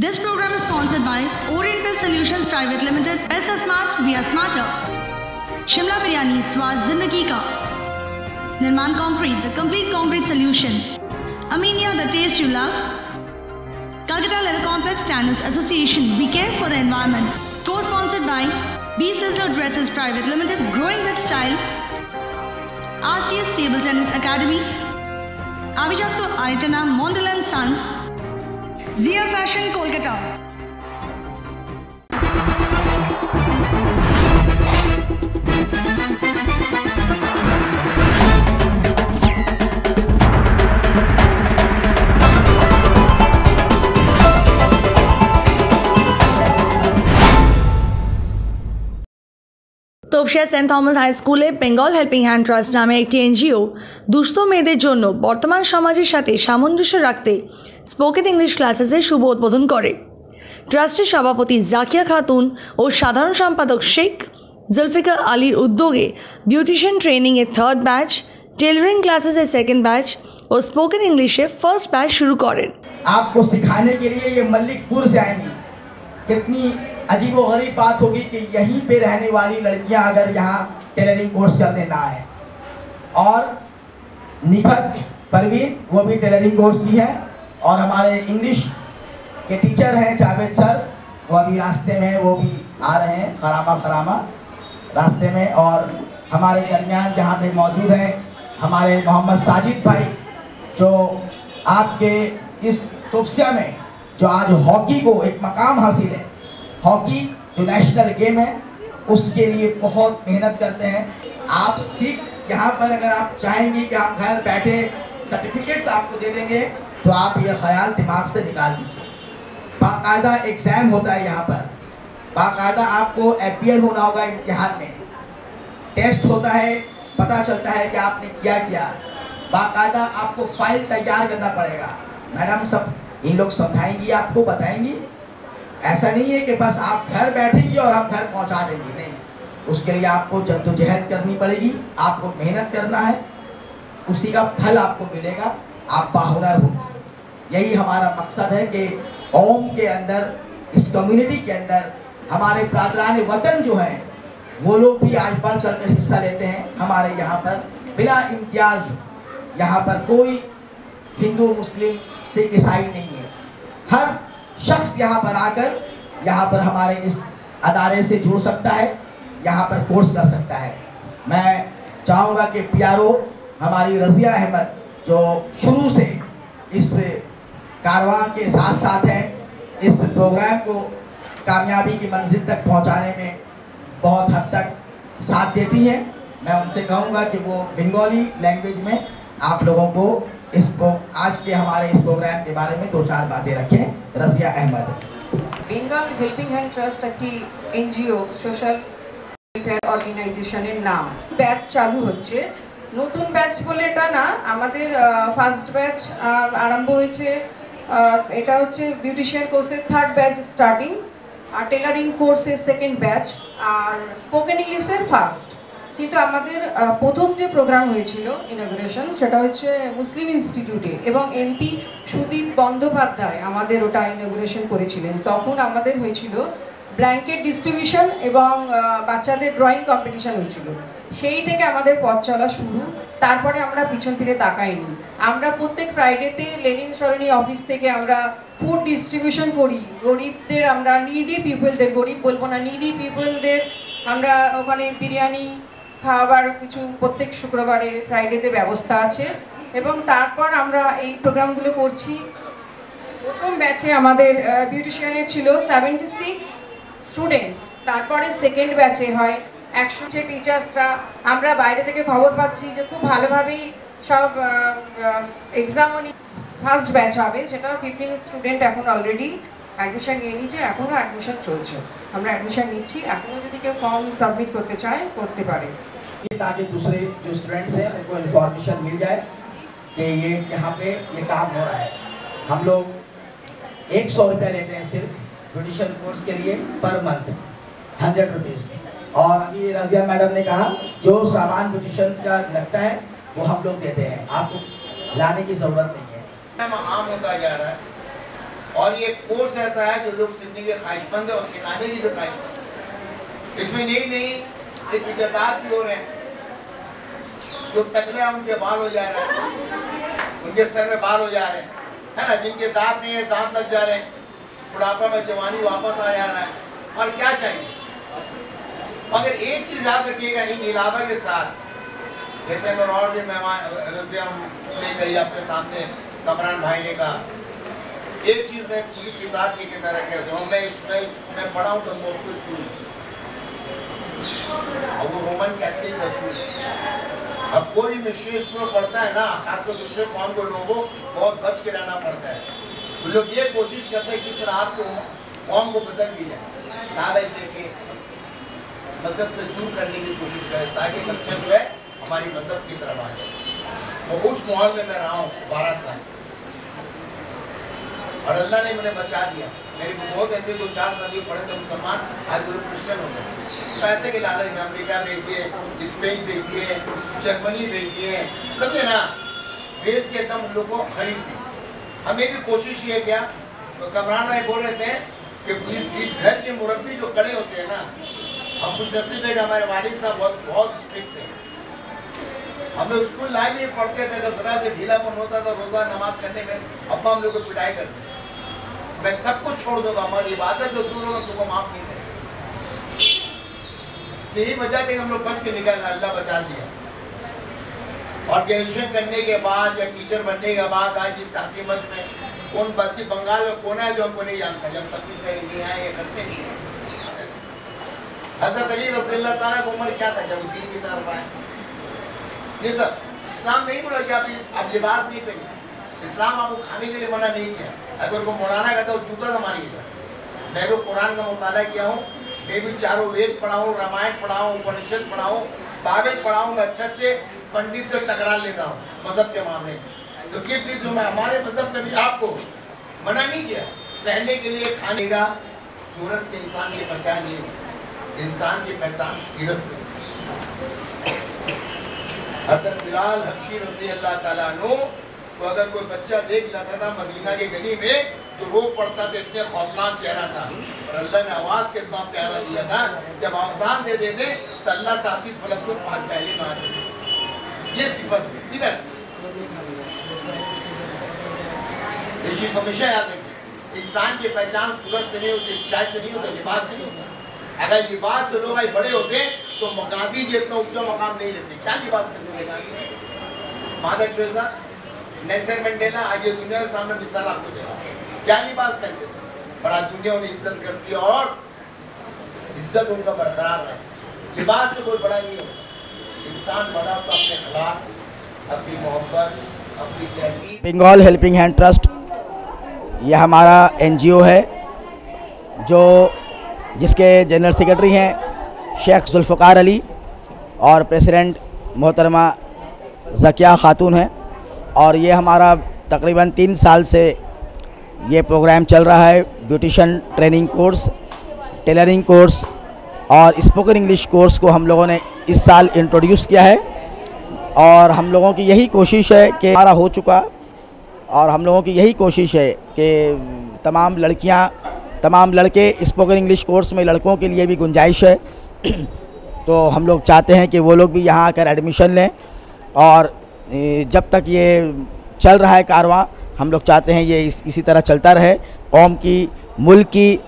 This program is sponsored by Oriental Solutions Private Limited. Pest smart, we are smarter. Shimla biryani, swad zindagi ka. Nirman Concrete, the complete concrete solution. Aminia, the taste you love. Calcutta Leather Complex Tanners Association, we care for the environment. Co-sponsored by B Sizzler Dresses Private Limited, growing with style. RCS Table Tennis Academy. Avijapto Aitana Mondalan Sons. Jiya fashion Kolkata. Topsia Saint Thomas high স্কুলে Bengal helping hand trust নামে একটি NGO দুস্থ মেয়েদের জন্য বর্তমান সমাজের সাথে সামঞ্জস্য রাখতে স্পোকেন ইংলিশ ক্লাসেসের শুভ উদ্বোধন করে ট্রাস্টের সভাপতি জাকিয়া খাতুন ও সাধারণ সম্পাদক শেখ জুলফিকার আলীর উদ্যোগে বিউটিশিয়ান ট্রেনিংয়ের third batch tailoring ক্লাসেসের second batch ও স্পোকেন ইংলিশে ফার্স্ট ব্যাচ শুরু করেন आपको सिखाने के लिए ये मल्लिकपुर से आएंगी कितनी अजीब गरीब बात होगी कि यहीं पे रहने वाली लड़कियाँ अगर यहाँ टेलरिंग कोर्स करने ना आए और निखत परवीन, वो भी टेलरिंग कोर्स की है। और हमारे इंग्लिश के टीचर हैं जावेद सर, वो अभी रास्ते में वो भी आ रहे हैं खरामा खरामा रास्ते में। और हमारे दरमियान जहाँ पे मौजूद हैं, हमारे मोहम्मद साजिद भाई, जो आपके इस तोपसिया में, जो आज हॉकी को एक मकाम हासिल है। हॉकी जो नेशनल गेम है, उसके लिए बहुत मेहनत करते हैं। आप सीख, यहाँ पर अगर आप चाहेंगे कि आप घर बैठे सर्टिफिकेट्स आपको दे देंगे तो आप ये ख्याल दिमाग से निकाल दीजिए बाकायदा एग्ज़ाम होता है यहाँ पर। बाकायदा आपको अपियर होना होगा इम्तिहान में। टेस्ट होता है, पता चलता है कि आपने क्या किया। बाकायदा आपको फ़ाइल तैयार करना पड़ेगा। मैडम सब इन लोग समझाएँगी, आपको बताएँगी। ऐसा नहीं है कि बस आप घर बैठेंगी और हम घर पहुँचा देंगे, नहीं। उसके लिए आपको जद्दोजहद करनी पड़ेगी, आपको मेहनत करना है, उसी का फल आपको मिलेगा, आप बाहुनर होंगे यही हमारा मकसद है कि ओम के अंदर, इस कम्युनिटी के अंदर, हमारे प्रादरान वतन जो हैं, वो लोग भी आज बढ़ चढ़ कर हिस्सा लेते हैं हमारे यहाँ पर। बिना इम्तियाज़, यहाँ पर कोई हिंदू, मुस्लिम, सिख, ईसाई नहीं है। हर शख्स यहाँ पर आकर यहाँ पर हमारे इस अदारे से जुड़ सकता है, यहाँ पर कोर्स कर सकता है। मैं चाहूँगा कि प्यारो हमारी रज़िया अहमद जो शुरू से इस कारवां के साथ साथ हैं, इस प्रोग्राम को कामयाबी की मंजिल तक पहुँचाने में बहुत हद तक साथ देती हैं। मैं उनसे कहूँगा कि वो बंगाली लैंग्वेज में आप लोगों को इस आज के हमारे इस प्रोग्राम के बारे में दो चार बातें रखें Rasiya Ahmed Bengal helping hand trust একটি এনজিও সোশ্যাল ওয়েলফেয়ার অর্গানাইজেশনের নাম ব্যাচ চালু হচ্ছে নতুন ব্যাচ বলে এটা না আমাদের ফার্স্ট ব্যাচ আরম্ভ হয়েছে আহ, এটা হচ্ছে বিউটিশিয়ান কোর্সের থার্ড ব্যাচ স্টার্টিং আর টেলারিং কোর্সের সেকেন্ড ব্যাচ আর স্পোকেন ইংলিশের ফার্স্ট কিন্তু আমাদের প্রথম যে প্রোগ্রাম হয়েছিল ইনগ্রেশন সেটা হচ্ছে মুসলিম ইনস্টিটিউটে এবং এমপি সুদীপ বন্দ্যোপাধ্যায় আমাদের ওটা ইনগ্রেশন করেছিলেন। তখন আমাদের হয়েছিল ব্ল্যাঙ্কেট ডিস্ট্রিবিউশন এবং বাচ্চাদের ড্রয়িং কম্পিটিশন হয়েছিল। সেই থেকে আমাদের পথ চলা শুরু। তারপরে আমরা পিছন ফিরে তাকাইনি। আমরা প্রত্যেক ফ্রাইডেতে লেনিন সরণি অফিস থেকে আমরা ফুড ডিস্ট্রিবিউশন করি। গরিবদের আমরা নিডি পিপলদের গরিব বলব না নিডি পিপলদের আমরা ওখানে বিরিয়ানি খাওয়াবার কিছু প্রত্যেক শুক্রবারে ফ্রাইডেতে ব্যবস্থা আছে। এবং তারপর আমরা এই প্রোগ্রামগুলো করছি। প্রথম ব্যাচে আমাদের বিউটিশিয়ানের ছিল সেভেন্টি সিক্স স্টুডেন্টস তারপরে সেকেন্ড ব্যাচে হয় একশো যে টিচার্সরা আমরা বাইরে থেকে খবর পাচ্ছি যে খুব ভালোভাবেই সব এক্সামও ফার্স্ট ব্যাচ হবে। সেটা ফিফটিন স্টুডেন্ট এখন অলরেডি অ্যাডমিশন নিয়ে নিয়েছে। এখনও অ্যাডমিশান চলছে। আমরা অ্যাডমিশন নিচ্ছি। এখনও যদি কেউ ফর্ম সাবমিট করতে চায়, করতে পারে। ये ताकि दूसरे जो स्टूडेंट्स हैं, उनको इन्फॉर्मेशन मिल जाए कि ये यहाँ पे ये काम हो रहा है। हम लोग एक सौ रुपया लेते हैं सिर्फ़ जुडिशल कोर्स के लिए पर मंथ हंड्रेड रुपीज़ और अभी रजिया मैडम ने कहा, जो सामान जुडिशल्स का लगता है, वो हम लोग देते हैं। आपको लाने की ज़रूरत नहीं है। आम होता जा रहा है। और ये कोर्स ऐसा है जो लोग सीखने के ख्वाहिशमंद है और सिखाने की भी ख्वाहिशमंद इसमें नई नई एक भी हो रहे हैं। जो टकले उनके बाल हो जा रहे हैं। उनके सर में बाल हो जा रहे हैं। है ना? जिनके दांत नहीं है, दांत लग जा रहे हैं। बुढ़ापा में जवानी वापस आ जा रहा है। और क्या चाहिए? मगर एक चीज़ याद रखिएगा, इन इलावा के साथ। जैसे मैं और भी मेहमान रजियम लेकर आपके सामने कमरान भाई ने कहा एक चीज़ मैं पूरी किताब की तरह कहता हूँ मैं इसमें इसमें पढ़ा हूँ तो मैं उसको सुन। और वो रोमन कैथलिक रसूल अब कोई भी मिश्री इसमें पढ़ता है ना खासकर दूसरे कौन को लोगों को बहुत बच के रहना पड़ता है। तो लोग ये कोशिश करते हैं किस तरह आपको कौम को बदल दी जाए दादा दे के मज़हब से दूर करने की कोशिश करें, ताकि बच्चे जो है हमारी मज़हब की तरफ़ आ जाए। तो उस माहौल में मैं रहा हूँ, बारह साल। और अल्लाह ने मुझे बचा दिया। मेरे बहुत ऐसे दो चार शादी पढ़े थे मुसलमान आज वो क्रिश्चन हो गए। पैसे के लालच में अमेरिका भेज दिए, स्पेन भेज दिए, जर्मनी भेज दिए। समझे ना? भेज के एकदम उन लोग को खरीद दी। हमें भी कोशिश ये किया तो कमरान भाई बोल रहे थे कि घर के मुरब्बी जो कड़े होते हैं ना, हम कुछ नसीब है हमारे वालिद साहब बहुत बहुत स्ट्रिक्ट थे। हम लोग स्कूल लाइफ में पढ़ते थे, अगर जरा से ढीलापन होता था, रोज़ा नमाज़ करने में, अब्बा हम लोग को पिटाई करते मैं सब कुछ छोड़ दूँगा, हमारी इबादत जो दूर होगा, तुमको माफ़ नहीं करेगा। यही वजह थी हम लोग बच के निकल अल्लाह बचा दिया। और ग्रेजुएशन करने के बाद या टीचर बनने के बाद आज इस सियासी मंच में कौन बसी बंगाल में कौन है जो हमको नहीं जानता? जब कहीं नहीं आए या करते नहीं हज़रत अली रसल्ला ताला की उम्र क्या था, जब दीन की तरफ़ आए? ये सब, इस्लाम नहीं बोला कि आप आप लिबास नहीं पहने इस्लाम आपको खाने के लिए मना नहीं किया। अगर को मौलाना कहता है जूता हमारी मैं भी कुरान का मुताला किया हूँ, मैं भी चारों वेद पढ़ा हूँ रामायण पढ़ा हूँ उपनिषद पढ़ा हूँ बागल पढ़ा हूँ मैं अच्छे अच्छे पंडित से टकरा लेता हूँ मज़हब के मामले तो किस चीज़ में, हमारे मज़हब कभी आपको मना नहीं किया। पहनने के लिए खाने का सूरज से इंसान की पहचान नहीं इंसान की पहचान सीरत से हज़रत बिलाल हबशी रज़ी अल्लाह तला तो अगर कोई बच्चा देख लेता था मदीना के गली में तो रो पड़ता था, इतने खौफनाक चेहरा था। और अल्लाह ने आवाज़ कितना प्यारा दिया था, जब आवाजान दे देते तो अल्लाह साथी फलक तो पाक पहले में आ ये सिफत, सीरत। चीज़ हमेशा याद रखिए, इंसान की पहचान सूरत से नहीं होती, स्टाइल से नहीं होता, लिबास से नहीं होता। अगर लिबास से लोग बड़े होते तो गांधी जी इतना ऊँचा मकाम नहीं लेते। क्या लिबास करते थे गांधी मादर टेरेसा नेल्सन मंडेला आज ये दुनिया के सामने मिसाल आपको दे रहा है। क्या लिबास पहनते थे? पर आज दुनिया उन्हें इज़्ज़त करती है और इज़्ज़त उनका बरकरार है लिबास से कोई बड़ा नहीं होता। इंसान बड़ा तो अपने खिलाफ, अपनी मोहब्बत, अपनी तहजीब। बंगाल हेल्पिंग हैंड ट्रस्ट ये हमारा एनजीओ है, जो जिसके जनरल सेक्रेटरी हैं शेख जुल्फ़ार अली और प्रेसिडेंट मोहतरमा जकिया खातून हैं। और ये हमारा तकरीबन तीन साल से ये प्रोग्राम चल रहा है beautician training course, tailoring course और स्पोकन इंग्लिश कोर्स को हम लोगों ने इस साल इंट्रोड्यूस किया है। और हम लोगों की यही कोशिश है कि हमारा हो चुका और हम लोगों की यही कोशिश है कि तमाम लड़कियाँ, तमाम लड़के स्पोकन इंग्लिश कोर्स में लड़कों के लिए भी गुंजाइश है। तो हम लोग चाहते हैं कि वो लोग भी यहाँ आकर एडमिशन लें और जब तक ये चल रहा है कारवां हम लोग चाहते हैं ये इस, इसी तरह चलता रहे। कौम की मुल्क की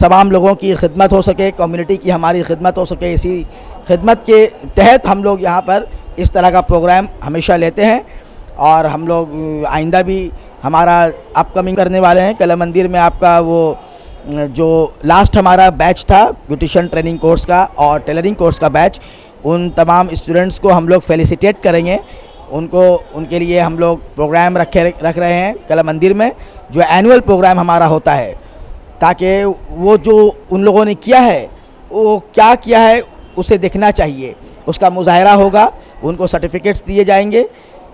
तमाम लोगों की खिदमत हो सके कम्युनिटी की हमारी खिदमत हो सके। इसी खिदमत के तहत हम लोग यहाँ पर इस तरह का प्रोग्राम हमेशा लेते हैं। और हम लोग आइंदा भी हमारा अपकमिंग करने वाले हैं। कला मंदिर में आपका वो जो लास्ट हमारा बैच था ब्यूटिशन ट्रेनिंग कोर्स का और टेलरिंग कोर्स का बैच उन तमाम स्टूडेंट्स को हम लोग फेलिसिटेट करेंगे। उनको, उनके लिए हम लोग प्रोग्राम रखे, रख रहे हैं कला मंदिर में, जो एनुअल प्रोग्राम हमारा होता है। ताकि वो जो उन लोगों ने किया है, वो क्या किया है, उसे देखना चाहिए। उसका मुजाहरा होगा, उनको सर्टिफिकेट्स दिए जाएँगे,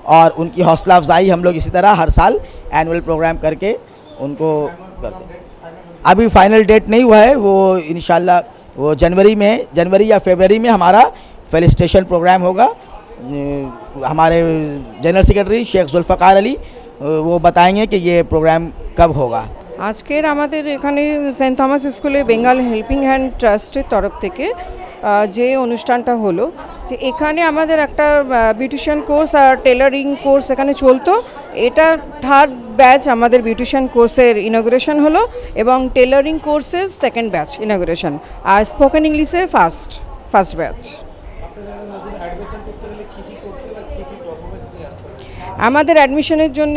और उनकी हौसला अफजाई हम लोग इसी तरह हर साल एनुअल प्रोग्राम करके उनको करते हैं। अभी फाइनल डेट नहीं हुआ है, वो इन वो जनवरी में, जनवरी या फेबररी में हमारा फेलिस्टेशन प्रोग्राम होगा हमारे जनरल सेक्रेटरी शेख जुल्फ़ार अली वो बताएंगे कि ये प्रोग्राम कब होगा আজকের আমাদের এখানে সেন্ট থমাস স্কুলে বেঙ্গল হেল্পিং হ্যান্ড ট্রাস্টের তরফ থেকে আহ, যে অনুষ্ঠানটা হলো যে এখানে আমাদের একটা বিউটিশিয়ান কোর্স আর টেলারিং কোর্স এখানে চলতো এটা থার্ড ব্যাচ আমাদের বিউটিশিয়ান কোর্সের ইনগ্রেশন হলো এবং টেলারিং কোর্সের সেকেন্ড ব্যাচ ইনগ্রেশন আর স্পোকেন ইংলিশের ফার্স্ট ফার্স্ট ব্যাচ আমাদের অ্যাডমিশনের জন্য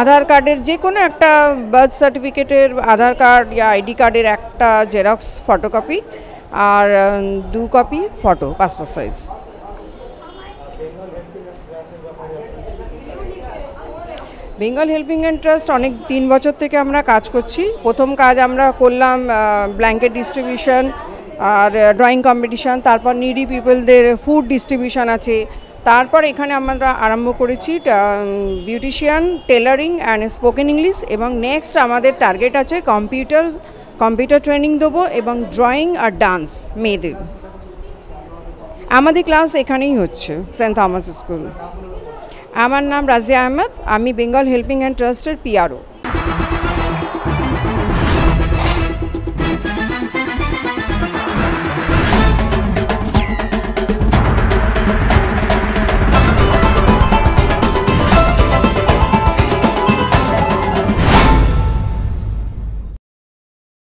আধার কার্ডের যে কোনো একটা বার্থ সার্টিফিকেটের আধার কার্ড ইয়া আইডি কার্ডের একটা জেরক্স ফটোকপি আর দু copy photo passport size Bengal helping and trust অনেক তিন বছর থেকে আমরা কাজ করছি। প্রথম কাজ আমরা করলাম ব্ল্যাঙ্কেট ডিস্ট্রিবিউশন আর ড্রয়িং কম্পিটিশন তারপর নিডি পিপলদের ফুড ডিস্ট্রিবিউশন আছে। তারপর এখানে আমরা আরম্ভ করেছি beautician tailoring and spoken English এবং নেক্সট আমাদের টার্গেট আছে কম্পিউটার কম্পিউটার ট্রেনিং দেবো এবং ড্রয়িং আর ডান্স মেয়েদের। আমাদের ক্লাস এখানেই হচ্ছে সেন্ট থমাস স্কুল আমার নাম রাজিয়া আহমেদ, আমি বেঙ্গল হেল্পিং অ্যান্ড ট্রাস্টের পিআরও